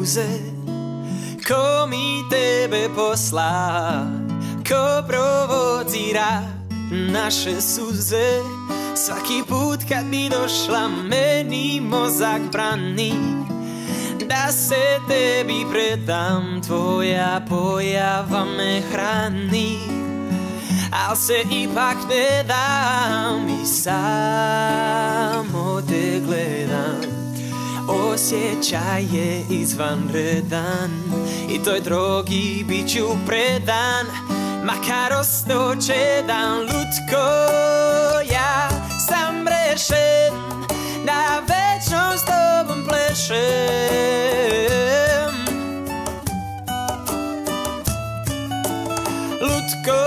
scuze, ko mi tebe poslá, ko provodira naše suze. Svaki put kad bi došla meni mozak brani, da se tebi predam, tvoja pojava me hrani. Al se ipak ne dam i samo te gledam Osjećaj je izvanredan. I toj drogi bit ću predan Makar ostoće dan lutko. Ja sam rešen Da večno s tobom plešem. Lutko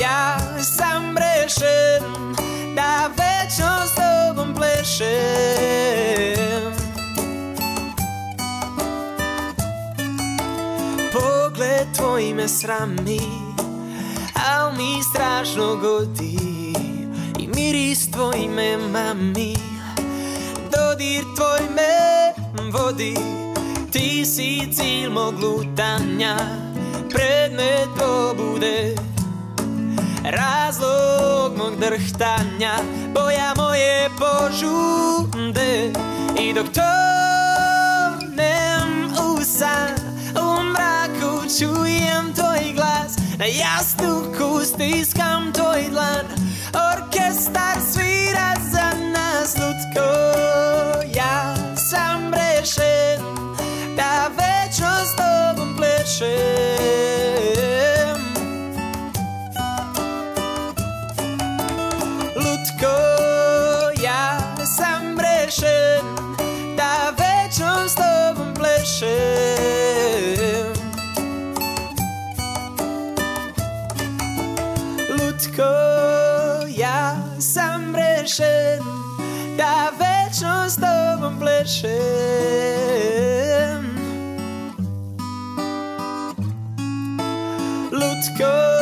ja sam rešen Da večno s tobom plešem Pogled tvoj me srami. Al mi strašno godi I miris tvoj me mami. Dodir tvoj vodi Ti si cilj mog lutanja Predmet pobude Razlog mog drhtanja Boja moje požude I dok jasnu kūstīs, kam to ir orchestra. krótko, ja sam breszę, ja weczną z tobą pleszę. Ludko,